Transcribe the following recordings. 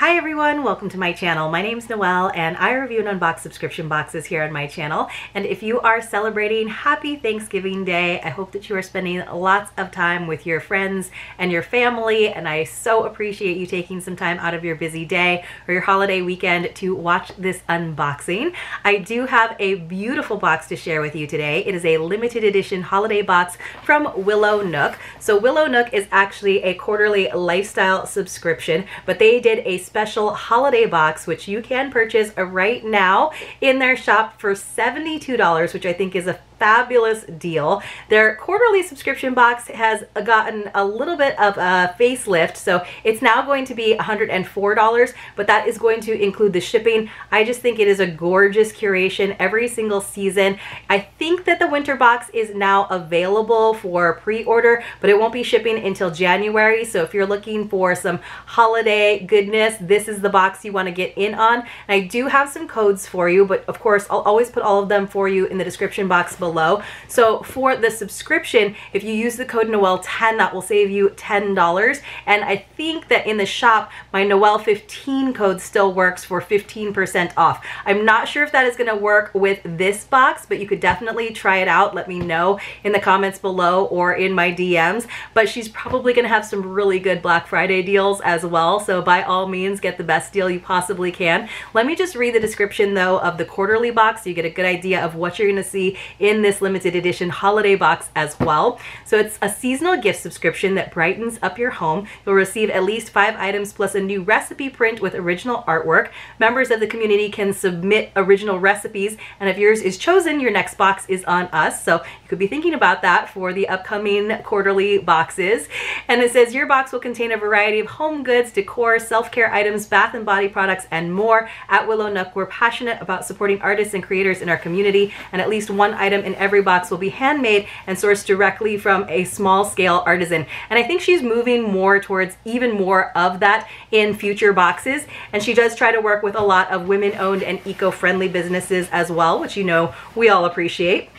Hi everyone, welcome to my channel. My name is Noelle and I review and unbox subscription boxes here on my channel. And if you are celebrating Happy Thanksgiving Day, I hope that you are spending lots of time with your friends and your family. And I so appreciate you taking some time out of your busy day or your holiday weekend to watch this unboxing. I do have a beautiful box to share with you today. It is a limited edition holiday box from Willow Nook. So Willow Nook is actually a quarterly lifestyle subscription, but they did a special holiday box, which you can purchase right now in their shop for $72, which I think is a fabulous deal. Their quarterly subscription box has gotten a little bit of a facelift, so it's now going to be $104, but that is going to include the shipping. I just think it is a gorgeous curation every single season. I think that the winter box is now available for pre-order, but it won't be shipping until January, so if you're looking for some holiday goodness, this is the box you want to get in on. And I do have some codes for you, but of course, I'll always put all of them for you in the description box below below. So for the subscription, if you use the code NOEL10, that will save you $10. And I think that in the shop, my Noelle15 code still works for 15% off. I'm not sure if that is gonna work with this box, but you could definitely try it out. Let me know in the comments below or in my DMs. But she's probably gonna have some really good Black Friday deals as well. So by all means, get the best deal you possibly can. Let me just read the description though of the quarterly box so you get a good idea of what you're gonna see in in this limited edition holiday box as well. So it's a seasonal gift subscription that brightens up your home. You'll receive at least five items plus a new recipe print with original artwork. Members of the community can submit original recipes and if yours is chosen, your next box is on us. So you could be thinking about that for the upcoming quarterly boxes. And it says your box will contain a variety of home goods, decor, self-care items, bath and body products, and more. At Willow Nook, we're passionate about supporting artists and creators in our community and at least one item in every box will be handmade and sourced directly from a small scale artisan. And I think she's moving more towards even more of that in future boxes. And she does try to work with a lot of women owned and eco-friendly businesses as well, which you know we all appreciate.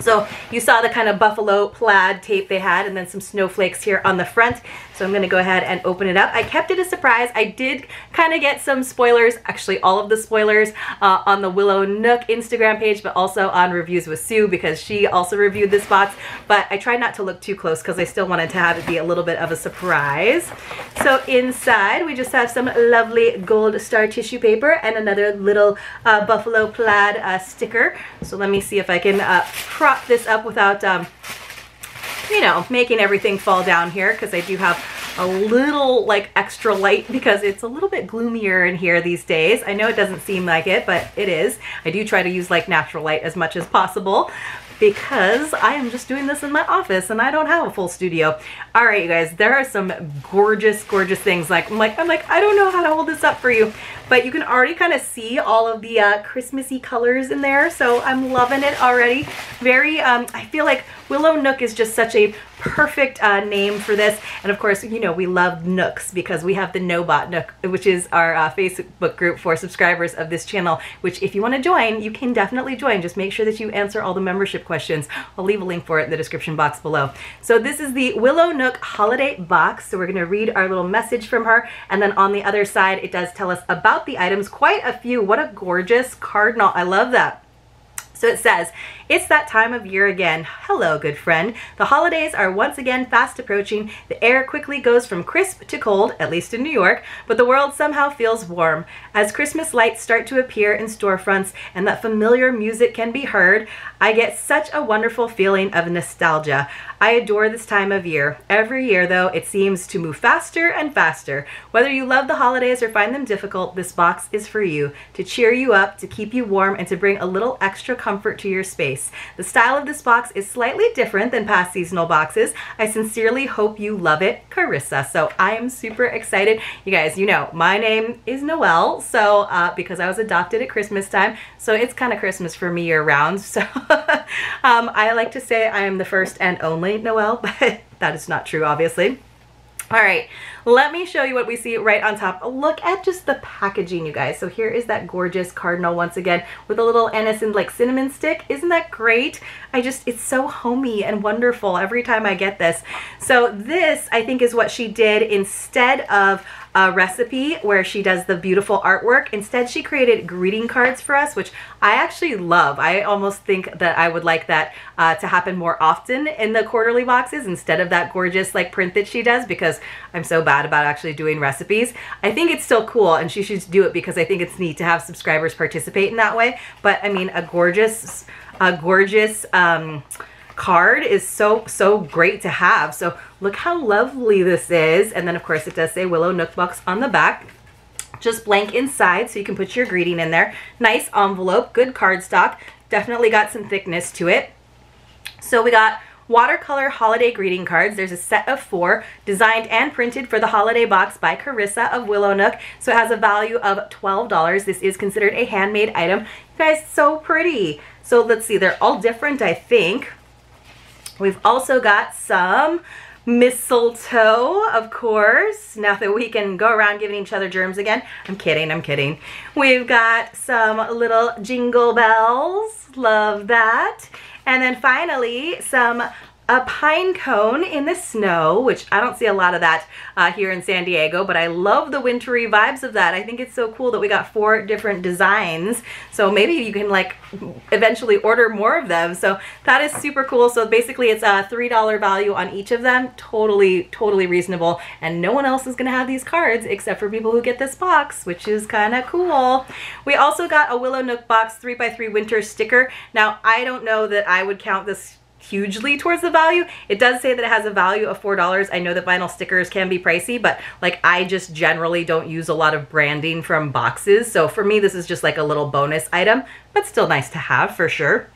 So you saw the kind of buffalo plaid tape they had and then some snowflakes here on the front. So I'm gonna go ahead and open it up. I kept it a surprise. I did kind of get some spoilers, actually all of the spoilers uh, on the Willow Nook Instagram page, but also on Reviews with Sue because she also reviewed this box. But I tried not to look too close because I still wanted to have it be a little bit of a surprise. So inside we just have some lovely gold star tissue paper and another little uh, buffalo plaid uh, sticker. So let me see if I can uh, prop this up without, um, you know, making everything fall down here because I do have a little like extra light because it's a little bit gloomier in here these days. I know it doesn't seem like it, but it is. I do try to use like natural light as much as possible because I am just doing this in my office and I don't have a full studio. All right, you guys, there are some gorgeous, gorgeous things. Like, I'm like, I'm like, I don't know how to hold this up for you, but you can already kind of see all of the uh, Christmassy colors in there. So I'm loving it already. Very, um, I feel like Willow Nook is just such a perfect uh, name for this. And of course, you know, we love Nooks because we have the Nobot Nook, which is our uh, Facebook group for subscribers of this channel, which if you want to join, you can definitely join. Just make sure that you answer all the membership questions. I'll leave a link for it in the description box below. So this is the Willow Nook holiday box. So we're going to read our little message from her. And then on the other side, it does tell us about the items. Quite a few. What a gorgeous cardinal. I love that. So it says, it's that time of year again. Hello, good friend. The holidays are once again fast approaching. The air quickly goes from crisp to cold, at least in New York, but the world somehow feels warm. As Christmas lights start to appear in storefronts and that familiar music can be heard, I get such a wonderful feeling of nostalgia. I adore this time of year. Every year, though, it seems to move faster and faster. Whether you love the holidays or find them difficult, this box is for you, to cheer you up, to keep you warm, and to bring a little extra comfort to your space. The style of this box is slightly different than past seasonal boxes. I sincerely hope you love it, Carissa. So I am super excited. You guys, you know, my name is Noelle, so uh, because I was adopted at Christmas time, so it's kind of Christmas for me year round. So um, I like to say I am the first and only Noelle, but that is not true, obviously. All right, let me show you what we see right on top. Look at just the packaging, you guys. So here is that gorgeous cardinal once again with a little anise and like cinnamon stick. Isn't that great? I just, it's so homey and wonderful every time I get this. So this, I think, is what she did instead of a recipe where she does the beautiful artwork. Instead, she created greeting cards for us, which I actually love. I almost think that I would like that uh, to happen more often in the quarterly boxes instead of that gorgeous like print that she does because I'm so bad about actually doing recipes. I think it's still cool and she should do it because I think it's neat to have subscribers participate in that way. But I mean, a gorgeous, a gorgeous, um, card is so, so great to have. So look how lovely this is. And then of course it does say Willow Nook Box on the back. Just blank inside so you can put your greeting in there. Nice envelope, good cardstock. Definitely got some thickness to it. So we got watercolor holiday greeting cards. There's a set of four designed and printed for the holiday box by Carissa of Willow Nook. So it has a value of $12. This is considered a handmade item. You guys, so pretty. So let's see, they're all different, I think. We've also got some mistletoe, of course, now that we can go around giving each other germs again. I'm kidding, I'm kidding. We've got some little jingle bells, love that. And then finally, some a pine cone in the snow, which I don't see a lot of that uh, here in San Diego, but I love the wintry vibes of that. I think it's so cool that we got four different designs. So maybe you can like eventually order more of them. So that is super cool. So basically it's a $3 value on each of them. Totally, totally reasonable. And no one else is gonna have these cards except for people who get this box, which is kind of cool. We also got a Willow Nook box 3x3 winter sticker. Now I don't know that I would count this hugely towards the value. It does say that it has a value of $4. I know that vinyl stickers can be pricey, but like I just generally don't use a lot of branding from boxes. So for me, this is just like a little bonus item, but still nice to have for sure.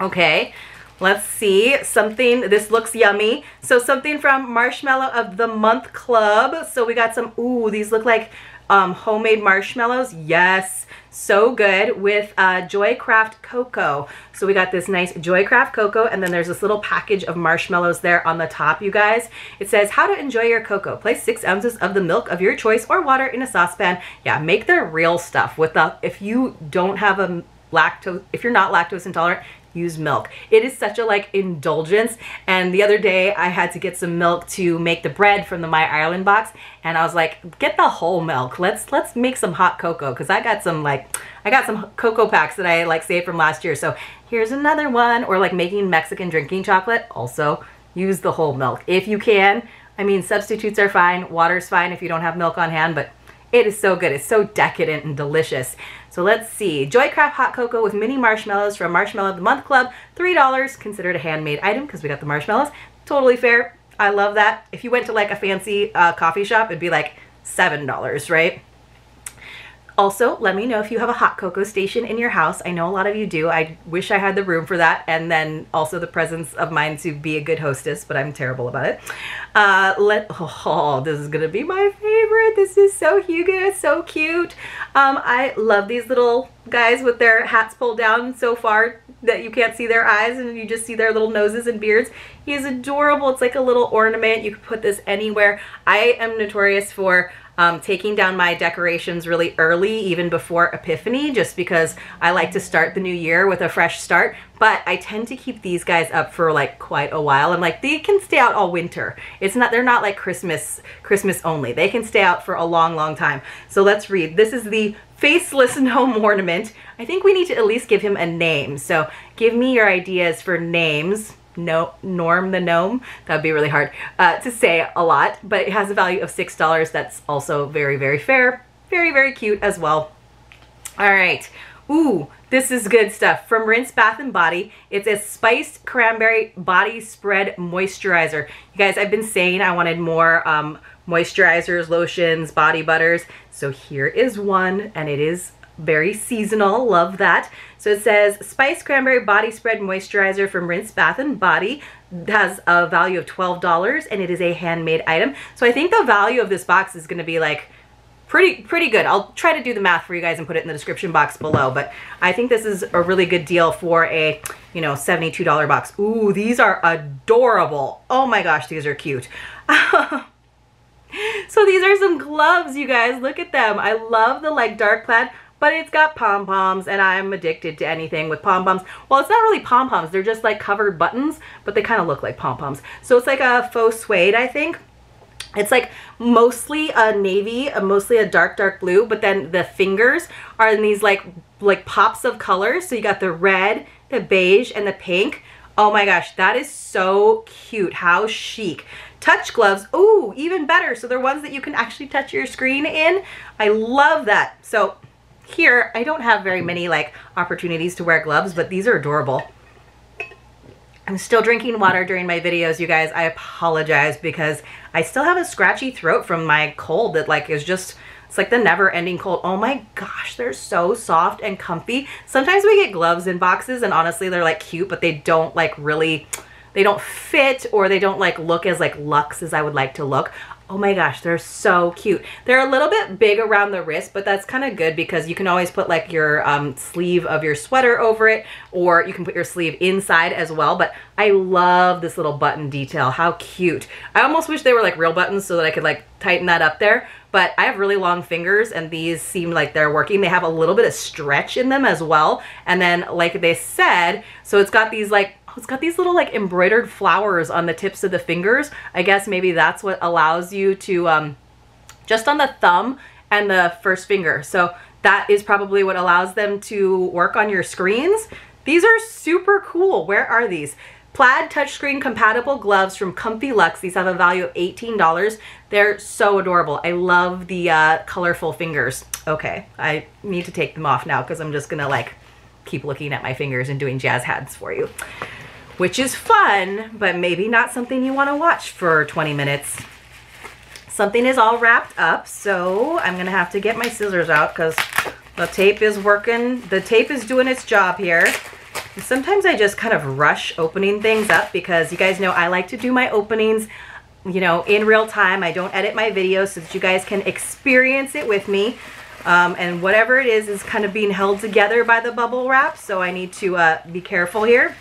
Okay. Let's see, something, this looks yummy. So something from Marshmallow of the Month Club. So we got some, ooh, these look like um, homemade marshmallows. Yes, so good with uh, Joycraft Cocoa. So we got this nice Joycraft Cocoa and then there's this little package of marshmallows there on the top, you guys. It says how to enjoy your cocoa. Place six ounces of the milk of your choice or water in a saucepan. Yeah, make the real stuff with the, if you don't have a lactose, if you're not lactose intolerant, use milk. It is such a like indulgence. And the other day I had to get some milk to make the bread from the My Ireland box. And I was like, get the whole milk. Let's let's make some hot cocoa. Cause I got some like, I got some cocoa packs that I like saved from last year. So here's another one. Or like making Mexican drinking chocolate. Also use the whole milk if you can. I mean, substitutes are fine. Water's fine if you don't have milk on hand, but it is so good. It's so decadent and delicious. So let's see. Joycraft Hot Cocoa with mini marshmallows from Marshmallow of the Month Club. $3. Considered a handmade item because we got the marshmallows. Totally fair. I love that. If you went to like a fancy uh, coffee shop, it'd be like $7, right? Also, let me know if you have a hot cocoa station in your house. I know a lot of you do. I wish I had the room for that and then also the presence of mind to be a good hostess, but I'm terrible about it. Uh, let Oh, this is gonna be my favorite. This is so hygge, so cute. Um, I love these little guys with their hats pulled down so far that you can't see their eyes and you just see their little noses and beards. He is adorable. It's like a little ornament. You can put this anywhere. I am notorious for um, taking down my decorations really early, even before Epiphany, just because I like to start the new year with a fresh start. But I tend to keep these guys up for like quite a while. I'm like, they can stay out all winter. It's not, they're not like Christmas, Christmas only. They can stay out for a long, long time. So let's read. This is the faceless gnome ornament. I think we need to at least give him a name. So give me your ideas for names no Norm the Gnome. That would be really hard uh, to say a lot, but it has a value of $6. That's also very, very fair. Very, very cute as well. All right. Ooh, this is good stuff. From Rinse Bath & Body, it's a spiced cranberry body spread moisturizer. You guys, I've been saying I wanted more um, moisturizers, lotions, body butters. So here is one, and it is very seasonal. Love that. So it says Spice Cranberry Body Spread Moisturizer from Rinse Bath & Body has a value of $12 and it is a handmade item. So I think the value of this box is going to be like pretty pretty good. I'll try to do the math for you guys and put it in the description box below, but I think this is a really good deal for a, you know, $72 box. Ooh, these are adorable. Oh my gosh, these are cute. so these are some gloves, you guys. Look at them. I love the like dark plaid, but it's got pom-poms and I'm addicted to anything with pom-poms. Well, it's not really pom-poms. They're just like covered buttons, but they kind of look like pom-poms. So it's like a faux suede, I think. It's like mostly a navy, uh, mostly a dark, dark blue, but then the fingers are in these like like pops of colors. So you got the red, the beige, and the pink. Oh my gosh, that is so cute. How chic. Touch gloves, oh, even better. So they're ones that you can actually touch your screen in. I love that. So here, I don't have very many like opportunities to wear gloves, but these are adorable. I'm still drinking water during my videos, you guys. I apologize because I still have a scratchy throat from my cold that like is just it's like the never ending cold. Oh my gosh, they're so soft and comfy. Sometimes we get gloves in boxes and honestly they're like cute, but they don't like really, they don't fit or they don't like look as like luxe as I would like to look. Oh my gosh, they're so cute. They're a little bit big around the wrist, but that's kind of good because you can always put like your um, sleeve of your sweater over it, or you can put your sleeve inside as well. But I love this little button detail. How cute. I almost wish they were like real buttons so that I could like tighten that up there. But I have really long fingers and these seem like they're working. They have a little bit of stretch in them as well. And then like they said, so it's got these like it's got these little like embroidered flowers on the tips of the fingers. I guess maybe that's what allows you to, um, just on the thumb and the first finger. So that is probably what allows them to work on your screens. These are super cool. Where are these? Plaid touchscreen compatible gloves from Comfy Lux. These have a value of $18. They're so adorable. I love the uh, colorful fingers. Okay, I need to take them off now because I'm just gonna like keep looking at my fingers and doing jazz hands for you which is fun, but maybe not something you want to watch for 20 minutes. Something is all wrapped up, so I'm going to have to get my scissors out because the tape is working. The tape is doing its job here. Sometimes I just kind of rush opening things up because you guys know I like to do my openings you know, in real time. I don't edit my videos so that you guys can experience it with me. Um, and whatever it is is kind of being held together by the bubble wrap, so I need to uh, be careful here.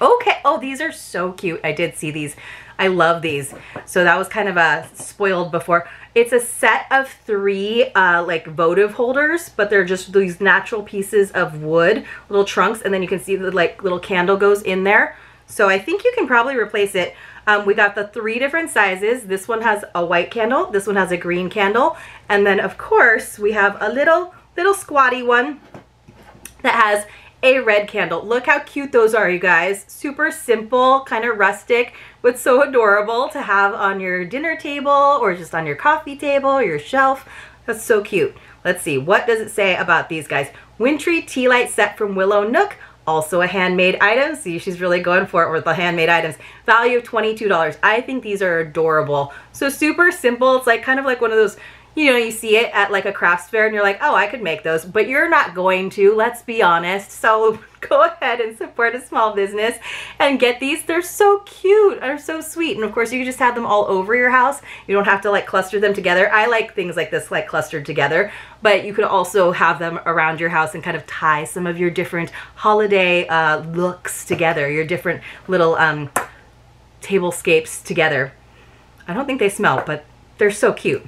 Okay. Oh, these are so cute. I did see these. I love these. So that was kind of a spoiled before. It's a set of three uh, like votive holders, but they're just these natural pieces of wood, little trunks, and then you can see the like little candle goes in there. So I think you can probably replace it. Um, we got the three different sizes. This one has a white candle. This one has a green candle. And then of course we have a little, little squatty one that has a red candle. Look how cute those are, you guys. Super simple, kind of rustic, but so adorable to have on your dinner table or just on your coffee table, your shelf. That's so cute. Let's see, what does it say about these guys? Wintry tea light set from Willow Nook, also a handmade item. See, she's really going for it with the handmade items. Value of $22. I think these are adorable. So super simple. It's like kind of like one of those you know, you see it at like a crafts fair and you're like, oh, I could make those, but you're not going to, let's be honest. So go ahead and support a small business and get these. They're so cute. They're so sweet. And of course, you can just have them all over your house. You don't have to like cluster them together. I like things like this, like clustered together, but you could also have them around your house and kind of tie some of your different holiday uh, looks together, your different little um, tablescapes together. I don't think they smell, but they're so cute.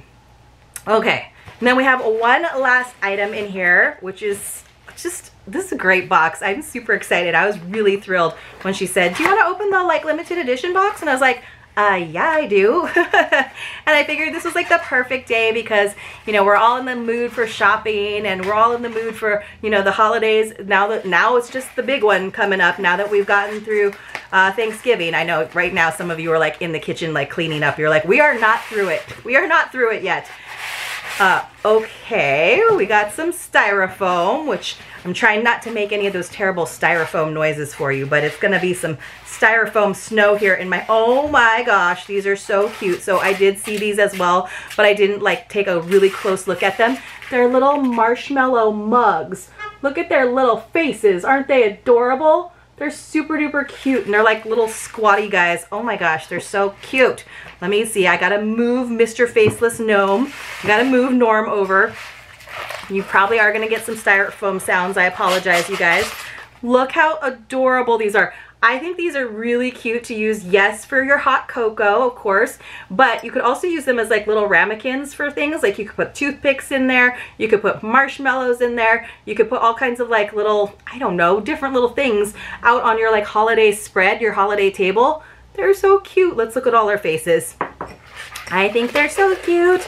Okay, and then we have one last item in here, which is just, this is a great box. I'm super excited. I was really thrilled when she said, do you want to open the like limited edition box? And I was like, uh, yeah, I do. and I figured this was like the perfect day because, you know, we're all in the mood for shopping and we're all in the mood for, you know, the holidays. Now that now it's just the big one coming up now that we've gotten through uh, Thanksgiving. I know right now some of you are like in the kitchen, like cleaning up. You're like, we are not through it. We are not through it yet. Uh, okay, we got some styrofoam, which I'm trying not to make any of those terrible styrofoam noises for you, but it's going to be some styrofoam snow here in my, oh my gosh, these are so cute. So I did see these as well, but I didn't like take a really close look at them. They're little marshmallow mugs. Look at their little faces. Aren't they adorable? They're super duper cute and they're like little squatty guys. Oh my gosh, they're so cute. Let me see, I gotta move Mr. Faceless Gnome. I gotta move Norm over. You probably are gonna get some styrofoam sounds. I apologize, you guys. Look how adorable these are. I think these are really cute to use, yes, for your hot cocoa, of course, but you could also use them as like little ramekins for things. Like you could put toothpicks in there, you could put marshmallows in there, you could put all kinds of like little, I don't know, different little things out on your like holiday spread, your holiday table. They're so cute. Let's look at all our faces. I think they're so cute.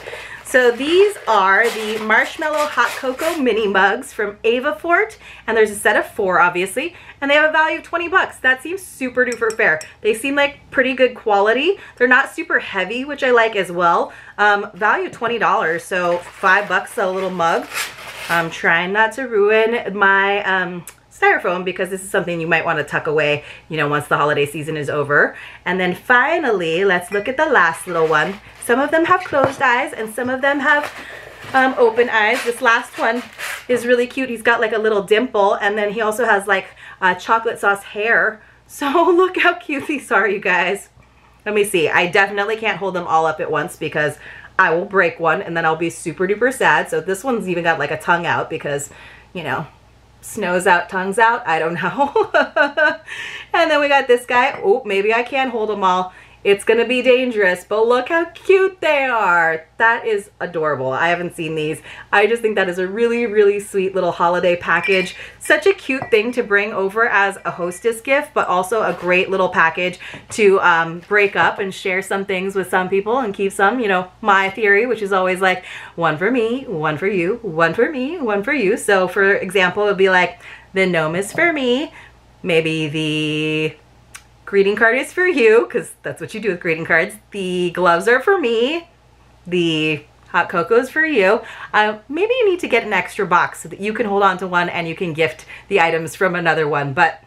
So these are the Marshmallow Hot Cocoa Mini Mugs from Ava Fort, and there's a set of four, obviously, and they have a value of 20 bucks. That seems super duper fair. They seem like pretty good quality. They're not super heavy, which I like as well. Um, value $20, so five bucks a little mug. I'm trying not to ruin my um, styrofoam because this is something you might want to tuck away, you know, once the holiday season is over. And then finally, let's look at the last little one. Some of them have closed eyes and some of them have um, open eyes. This last one is really cute. He's got like a little dimple and then he also has like uh, chocolate sauce hair. So look how cute these are, you guys. Let me see. I definitely can't hold them all up at once because I will break one and then I'll be super duper sad. So this one's even got like a tongue out because, you know, Snows out, tongues out. I don't know. and then we got this guy. Oh, maybe I can hold them all. It's to be dangerous, but look how cute they are. That is adorable. I haven't seen these. I just think that is a really, really sweet little holiday package. Such a cute thing to bring over as a hostess gift, but also a great little package to um, break up and share some things with some people and keep some, you know, my theory, which is always like one for me, one for you, one for me, one for you. So for example, it would be like the gnome is for me, maybe the greeting card is for you because that's what you do with greeting cards. The gloves are for me. The hot cocoa is for you. Uh, maybe you need to get an extra box so that you can hold on to one and you can gift the items from another one. But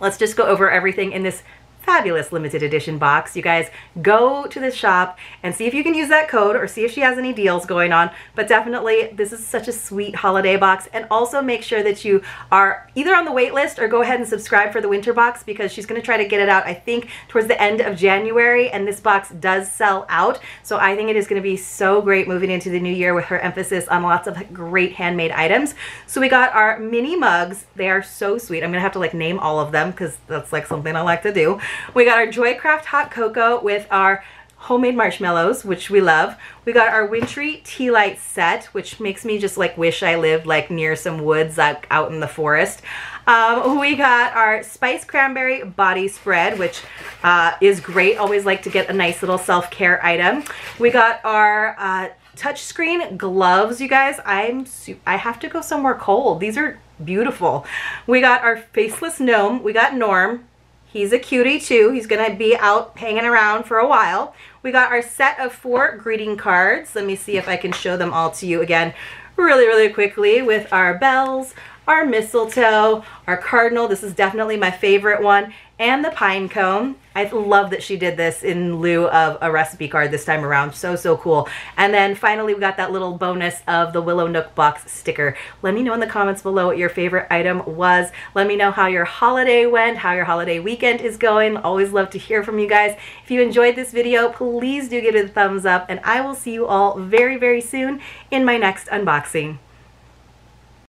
let's just go over everything in this fabulous limited edition box. You guys go to the shop and see if you can use that code or see if she has any deals going on. But definitely, this is such a sweet holiday box. And also make sure that you are either on the wait list or go ahead and subscribe for the winter box because she's going to try to get it out, I think, towards the end of January. And this box does sell out. So I think it is going to be so great moving into the new year with her emphasis on lots of great handmade items. So we got our mini mugs. They are so sweet. I'm going to have to like name all of them because that's like something I like to do. We got our Joycraft hot cocoa with our homemade marshmallows, which we love. We got our wintry tea light set, which makes me just like wish I lived like near some woods like out in the forest. Um, we got our spice cranberry body spread, which uh, is great. Always like to get a nice little self-care item. We got our uh, touchscreen gloves, you guys. I'm I have to go somewhere cold. These are beautiful. We got our faceless gnome. We got Norm. He's a cutie too. He's to be out hanging around for a while. We got our set of four greeting cards. Let me see if I can show them all to you again really, really quickly with our bells, our mistletoe, our cardinal. This is definitely my favorite one and the pine cone. I love that she did this in lieu of a recipe card this time around. So, so cool. And then finally, we got that little bonus of the Willow Nook box sticker. Let me know in the comments below what your favorite item was. Let me know how your holiday went, how your holiday weekend is going. Always love to hear from you guys. If you enjoyed this video, please do give it a thumbs up and I will see you all very, very soon in my next unboxing.